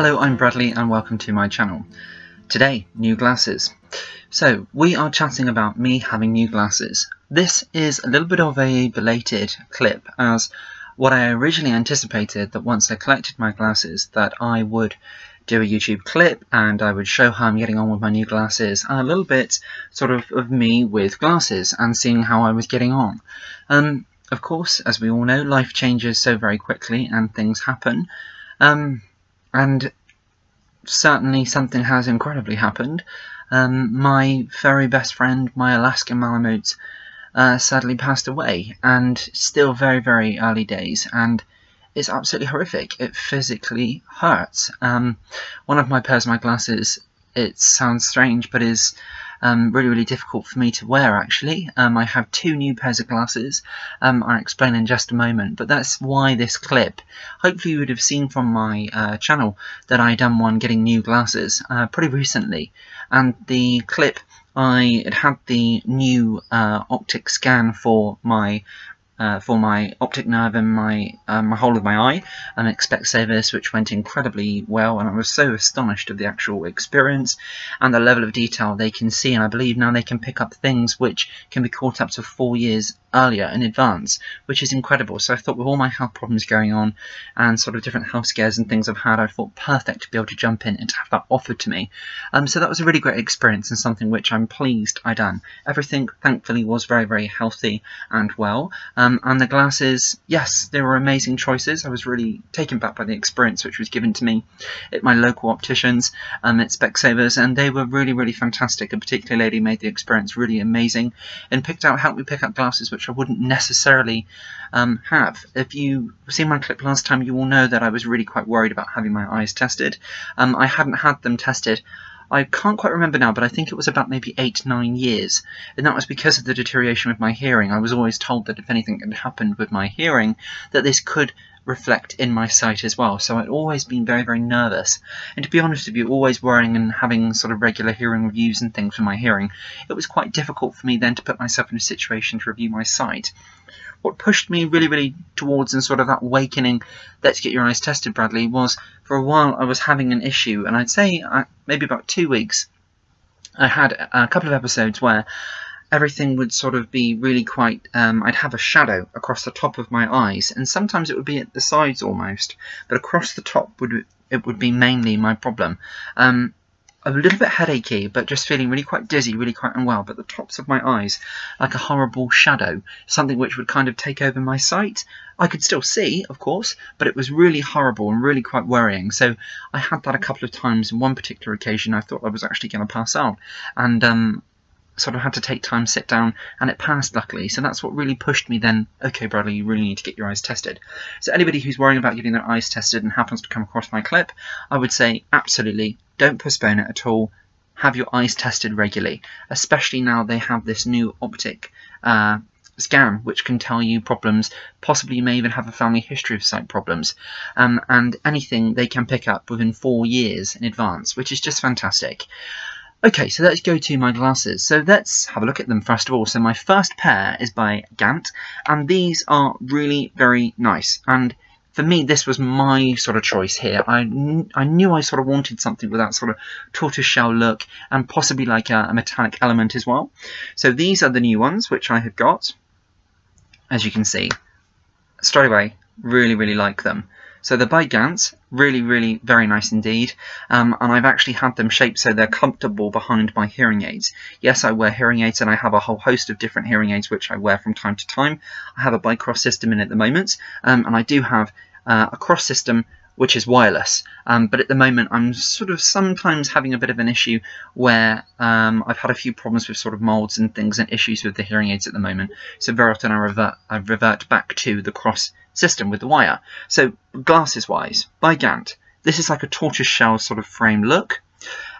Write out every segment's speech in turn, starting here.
Hello, I'm Bradley and welcome to my channel. Today, new glasses. So, we are chatting about me having new glasses. This is a little bit of a belated clip as what I originally anticipated that once I collected my glasses that I would do a YouTube clip and I would show how I'm getting on with my new glasses and a little bit sort of of me with glasses and seeing how I was getting on. Um, of course, as we all know, life changes so very quickly and things happen. Um, and certainly something has incredibly happened. Um, my very best friend, my Alaskan Malamute, uh, sadly passed away, and still very, very early days, and it's absolutely horrific. It physically hurts. Um, one of my pairs of my glasses, it sounds strange, but is um, really, really difficult for me to wear actually. Um, I have two new pairs of glasses, um, I'll explain in just a moment, but that's why this clip. Hopefully you would have seen from my uh, channel that I done one getting new glasses uh, pretty recently, and the clip I had the new uh, optic scan for my uh, for my optic nerve and my um, my whole of my eye and Specsavers which went incredibly well and I was so astonished of the actual experience and the level of detail they can see and I believe now they can pick up things which can be caught up to four years earlier in advance, which is incredible. So I thought with all my health problems going on and sort of different health scares and things I've had, I thought perfect to be able to jump in and to have that offered to me. Um, so that was a really great experience and something which I'm pleased I done. Everything thankfully was very, very healthy and well. Um, and the glasses, yes, they were amazing choices. I was really taken back by the experience which was given to me at my local opticians um, at Specsavers and they were really, really fantastic. A particular lady made the experience really amazing and picked out, helped me pick up glasses which I wouldn't necessarily um, have. If you seen my clip last time, you will know that I was really quite worried about having my eyes tested. Um, I hadn't had them tested. I can't quite remember now, but I think it was about maybe eight, nine years. And that was because of the deterioration with my hearing. I was always told that if anything had happened with my hearing, that this could reflect in my sight as well. So I'd always been very, very nervous. And to be honest with you, always worrying and having sort of regular hearing reviews and things for my hearing, it was quite difficult for me then to put myself in a situation to review my sight. What pushed me really, really towards and sort of that awakening, let's get your eyes tested, Bradley, was for a while I was having an issue, and I'd say uh, maybe about two weeks, I had a couple of episodes where everything would sort of be really quite, um, I'd have a shadow across the top of my eyes, and sometimes it would be at the sides almost, but across the top would it would be mainly my problem. Um, a little bit headachy, but just feeling really quite dizzy, really quite unwell, but the tops of my eyes, like a horrible shadow, something which would kind of take over my sight. I could still see, of course, but it was really horrible and really quite worrying. So I had that a couple of times. On one particular occasion, I thought I was actually going to pass out, and um, sort of had to take time, sit down, and it passed luckily. So that's what really pushed me then, okay, Bradley, you really need to get your eyes tested. So anybody who's worrying about getting their eyes tested and happens to come across my clip, I would say absolutely don't postpone it at all. Have your eyes tested regularly, especially now they have this new optic uh, scan which can tell you problems. Possibly you may even have a family history of sight problems. Um, and anything they can pick up within four years in advance, which is just fantastic. Okay, so let's go to my glasses. So let's have a look at them first of all. So my first pair is by Gant, and these are really very nice. And for me, this was my sort of choice here. I, I knew I sort of wanted something with that sort of tortoiseshell look and possibly like a, a metallic element as well. So these are the new ones, which I have got. As you can see, straight away, really, really like them. So the by Gant, really, really very nice indeed. Um, and I've actually had them shaped so they're comfortable behind my hearing aids. Yes, I wear hearing aids and I have a whole host of different hearing aids which I wear from time to time. I have a BiCROS system in at the moment, um, and I do have uh, a cross system which is wireless. Um, but at the moment, I'm sort of sometimes having a bit of an issue where um, I've had a few problems with sort of molds and things and issues with the hearing aids at the moment. So very often I revert, I revert back to the cross system with the wire. So glasses wise, by Gant, this is like a tortoiseshell sort of frame look.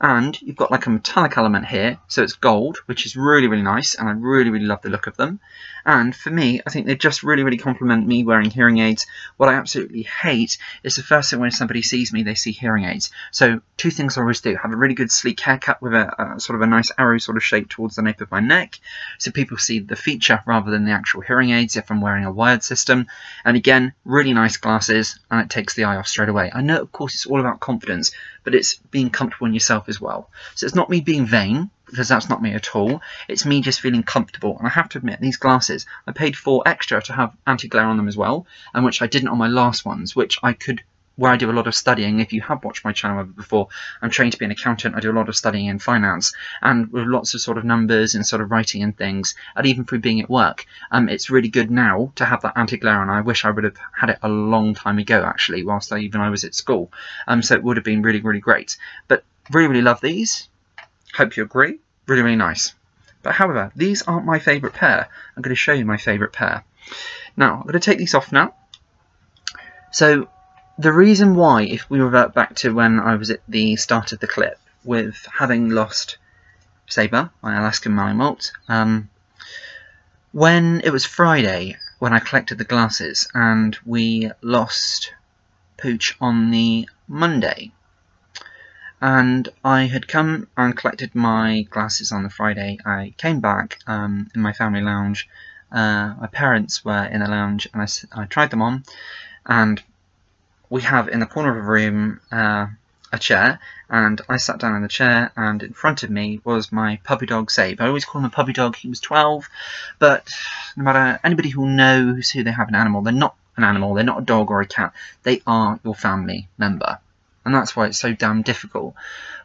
And you've got like a metallic element here so it's gold which is really really nice and I really really love the look of them. And for me I think they just really really complement me wearing hearing aids. What I absolutely hate is the first thing when somebody sees me they see hearing aids. So two things I always do. Have a really good sleek haircut with a, a sort of a nice arrow sort of shape towards the nape of my neck so people see the feature rather than the actual hearing aids if I'm wearing a wired system. And again really nice glasses and it takes the eye off straight away. I know of course it's all about confidence but it's being comfortable in yourself as well. So it's not me being vain, because that's not me at all. It's me just feeling comfortable. And I have to admit, these glasses, I paid for extra to have anti-glare on them as well, and which I didn't on my last ones, which I could where I do a lot of studying. If you have watched my channel before, I'm trained to be an accountant. I do a lot of studying in finance and with lots of sort of numbers and sort of writing and things, and even through being at work. Um, it's really good now to have that anti-glare on. I wish I would have had it a long time ago, actually, whilst I, even I was at school. Um, so it would have been really, really great. But really, really love these. Hope you agree. Really, really nice. But however, these aren't my favourite pair. I'm going to show you my favourite pair. Now, I'm going to take these off now. So the reason why, if we revert back to when I was at the start of the clip, with having lost Sabre, my Alaskan Malamute, um, when it was Friday, when I collected the glasses, and we lost Pooch on the Monday, and I had come and collected my glasses on the Friday. I came back um, in my family lounge. Uh, my parents were in the lounge, and I, I tried them on, and we have in the corner of a room uh, a chair, and I sat down in the chair, and in front of me was my puppy dog Sabe. I always call him a puppy dog. He was 12, but no matter anybody who knows who they have an animal, they're not an animal. They're not a dog or a cat. They are your family member, and that's why it's so damn difficult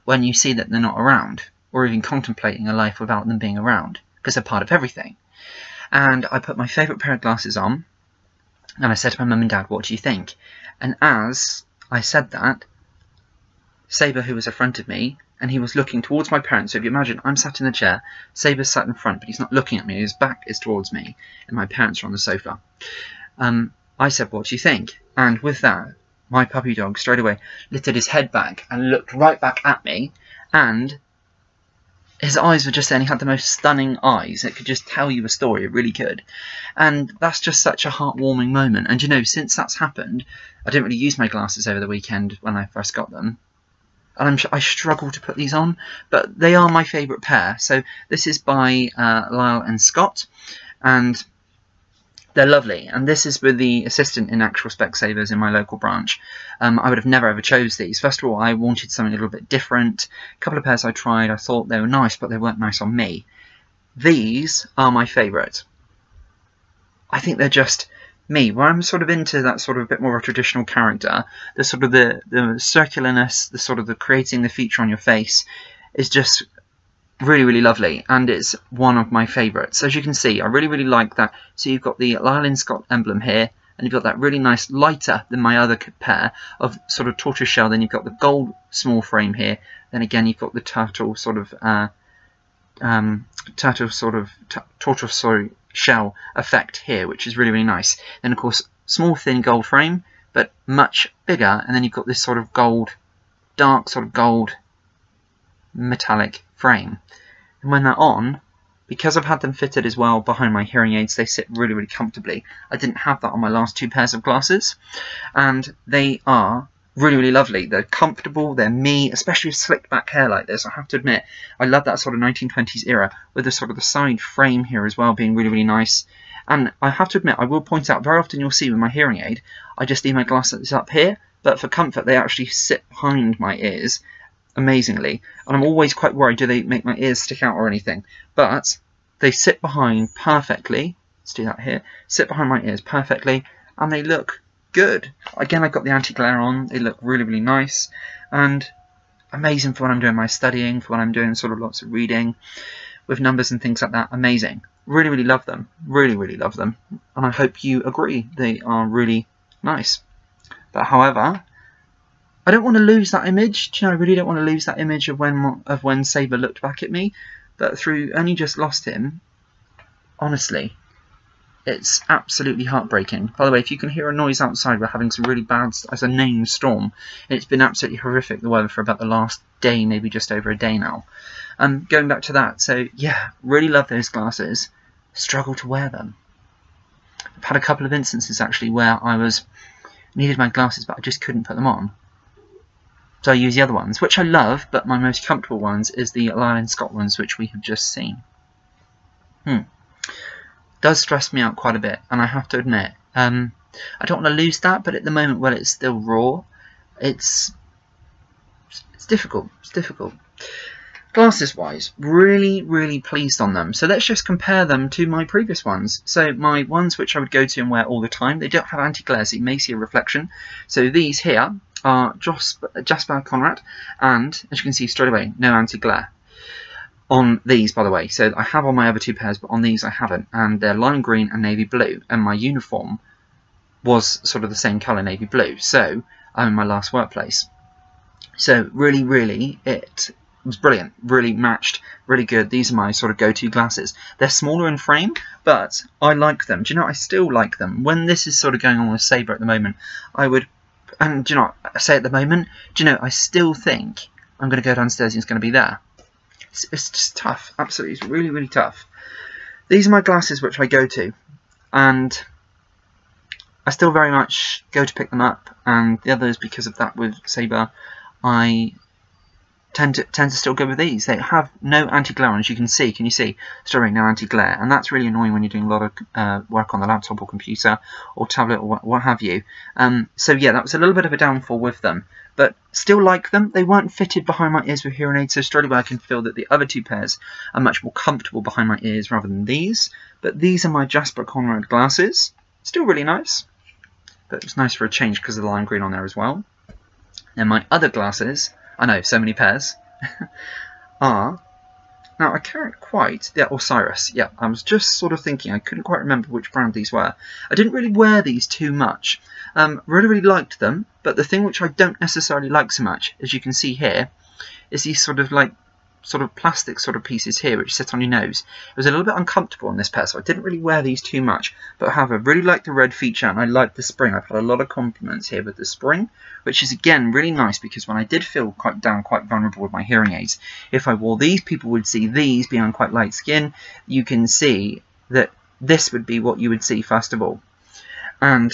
when you see that they're not around, or even contemplating a life without them being around, because they're part of everything. And I put my favourite pair of glasses on, and I said to my mum and dad, "What do you think?" And as I said that, Sabre, who was in front of me, and he was looking towards my parents. So if you imagine, I'm sat in the chair, Sabre's sat in front, but he's not looking at me. His back is towards me, and my parents are on the sofa. Um, I said, "What do you think?" And with that, my puppy dog straight away lifted his head back and looked right back at me, and his eyes were just saying he had the most stunning eyes. It could just tell you a story. It really could. And that's just such a heartwarming moment. And you know, since that's happened, I didn't really use my glasses over the weekend when I first got them. And I'm, i struggle to put these on, but they are my favourite pair. So this is by uh, Lyle and Scott. And they're lovely, and this is with the assistant in actual Specsavers in my local branch. Um, I would have never ever chose these. First of all, I wanted something a little bit different. A couple of pairs I tried, I thought they were nice, but they weren't nice on me. These are my favourite. I think they're just me, where I'm sort of into that sort of a bit more of a traditional character. The sort of the, the circularness, the sort of the creating the feature on your face is just really really lovely and it's one of my favorites. So as you can see I really really like that. So you've got the Lyle Scott emblem here and you've got that really nice lighter than my other pair of sort of tortoise shell. Then you've got the gold small frame here. Then again you've got the turtle sort of uh, um, turtle sort of tortoise sorry, shell effect here which is really really nice. Then of course small thin gold frame but much bigger. And then you've got this sort of gold dark sort of gold metallic frame. And when they're on, because I've had them fitted as well behind my hearing aids, they sit really, really comfortably. I didn't have that on my last two pairs of glasses. And they are really, really lovely. They're comfortable, they're me, especially with slick back hair like this. I have to admit, I love that sort of 1920s era with the sort of the side frame here as well being really, really nice. And I have to admit, I will point out, very often you'll see with my hearing aid, I just leave my glasses up here, but for comfort they actually sit behind my ears amazingly. And I'm always quite worried, do they make my ears stick out or anything? But they sit behind perfectly. Let's do that here. Sit behind my ears perfectly. And they look good. Again, I've got the anti-glare on. They look really, really nice. And amazing for when I'm doing my studying, for when I'm doing sort of lots of reading with numbers and things like that. Amazing. Really, really love them. Really, really love them. And I hope you agree. They are really nice. But however, I don't want to lose that image. Do you know, I really don't want to lose that image of when of when Sabre looked back at me. But through only just lost him, honestly, it's absolutely heartbreaking. By the way, if you can hear a noise outside, we're having some really bad, as a named storm. It's been absolutely horrific, the weather, for about the last day, maybe just over a day now. Um, going back to that, so yeah, really love those glasses. Struggle to wear them. I've had a couple of instances actually where I was needed my glasses, but I just couldn't put them on. So I use the other ones, which I love, but my most comfortable ones is the Scott ones, which we have just seen. Hmm. Does stress me out quite a bit, and I have to admit, um, I don't want to lose that, but at the moment while it's still raw, it's it's difficult. It's difficult. Glasses wise, really, really pleased on them. So let's just compare them to my previous ones. So my ones which I would go to and wear all the time, they don't have anti-glare, so you may see a reflection. So these here are Jasper Conrad, and as you can see straight away, no anti-glare on these, by the way. So I have on my other two pairs, but on these I haven't. And they're lime green and navy blue. And my uniform was sort of the same colour, navy blue. So I'm in my last workplace. So really, really, it was brilliant. Really matched, really good. These are my sort of go-to glasses. They're smaller in frame, but I like them. Do you know, I still like them. When this is sort of going on with Sabre at the moment, I would, and do you know, I say at the moment, do you know, I still think I'm going to go downstairs and it's going to be there. It's, it's just tough. Absolutely, it's really, really tough. These are my glasses which I go to, and I still very much go to pick them up, and the others, because of that with Sabre, I tend to tend to still go with these. They have no anti-glare as you can see. Can you see? Sorry, no anti-glare, and that's really annoying when you're doing a lot of uh, work on the laptop or computer or tablet or what, have you. Um, so yeah, that was a little bit of a downfall with them, but still like them. They weren't fitted behind my ears with hearing aids, so straight away I can feel that the other two pairs are much more comfortable behind my ears rather than these. But these are my Jasper Conrad glasses. Still really nice, but it's nice for a change because of the lime green on there as well. And my other glasses I know, so many pairs, are, now I can't quite, yeah, Osiris, yeah, I was just sort of thinking, I couldn't quite remember which brand these were. I didn't really wear these too much, um, really, really liked them, but the thing which I don't necessarily like so much, as you can see here, is these sort of like sort of plastic sort of pieces here which sit on your nose. It was a little bit uncomfortable on this pair, so I didn't really wear these too much. But however, really like the red feature and I like the spring. I've had a lot of compliments here with the spring, which is again really nice because when I did feel quite down, quite vulnerable with my hearing aids, if I wore these, people would see these being on quite light skin. You can see that this would be what you would see first of all. And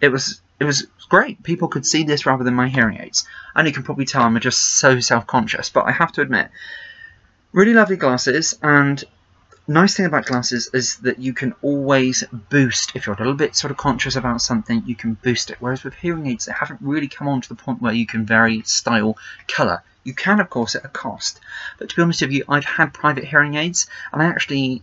it was it was great. People could see this rather than my hearing aids. And you can probably tell I'm just so self-conscious. But I have to admit, really lovely glasses. And nice thing about glasses is that you can always boost. If you're a little bit sort of conscious about something, you can boost it. Whereas with hearing aids, they haven't really come on to the point where you can vary style, colour. You can, of course, at a cost. But to be honest with you, I've had private hearing aids, and I actually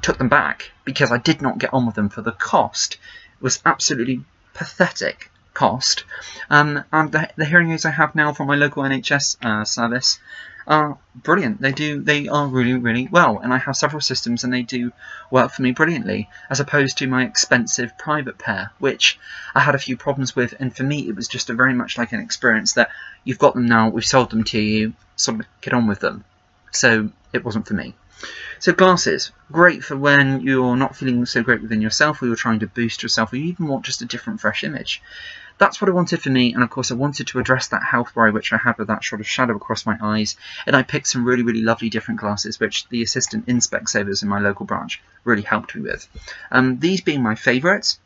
took them back because I did not get on with them for the cost. It was absolutely pathetic cost. Um, and the, the, hearing aids I have now from my local NHS uh, service are brilliant. They do, they are really, really well. And I have several systems and they do work for me brilliantly, as opposed to my expensive private pair, which I had a few problems with. And for me, it was just a very much like an experience that you've got them now, we've sold them to you, sort of get on with them. So it wasn't for me. So glasses, great for when you're not feeling so great within yourself or you're trying to boost yourself or you even want just a different fresh image. That's what I wanted for me and of course I wanted to address that health worry which I had with that sort of shadow across my eyes and I picked some really really lovely different glasses which the assistant in Specsavers in my local branch really helped me with. Um, these being my favourites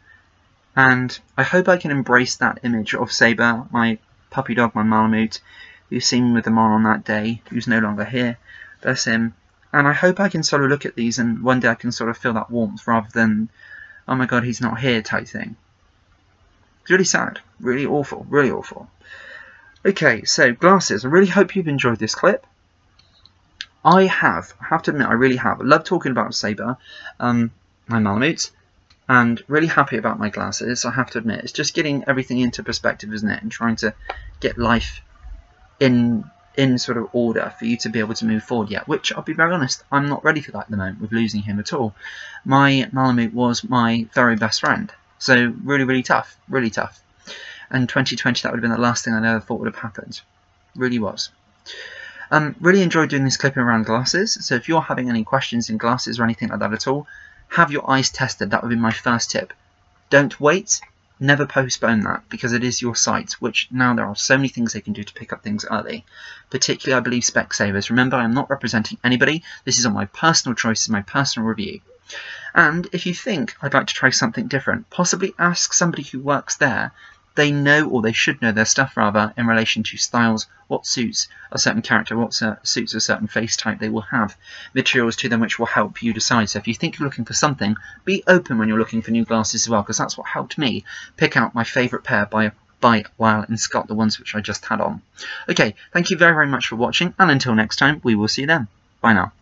and I hope I can embrace that image of Sabre, my puppy dog, my Malamute, who's seen with the man on that day, who's no longer here. Bless him. And I hope I can sort of look at these and one day I can sort of feel that warmth rather than, oh my god, he's not here type thing. It's really sad. Really awful. Really awful. Okay, so glasses. I really hope you've enjoyed this clip. I have. I have to admit, I really have. I love talking about Sabre, um, my Malamute, and really happy about my glasses, I have to admit. It's just getting everything into perspective, isn't it? And trying to get life in in sort of order for you to be able to move forward yet, which I'll be very honest, I'm not ready for that at the moment with losing him at all. My Malamute was my very best friend, so really, really tough, really tough. And 2020, that would have been the last thing I ever thought would have happened. Really was. Um, really enjoyed doing this clipping around glasses, so if you're having any questions in glasses or anything like that at all, have your eyes tested, that would be my first tip. Don't wait, Never postpone that because it is your sight, which now there are so many things they can do to pick up things early. Particularly, I believe, Specsavers. Remember, I'm not representing anybody. This is on my personal choices, my personal review. And if you think I'd like to try something different, possibly ask somebody who works there they know or they should know their stuff rather in relation to styles, what suits a certain character, what suits a certain face type they will have materials to them which will help you decide. So if you think you're looking for something, be open when you're looking for new glasses as well because that's what helped me pick out my favourite pair by by Lyle and Scott, the ones which I just had on. Okay, thank you very, very much for watching and until next time, we will see you then. Bye now.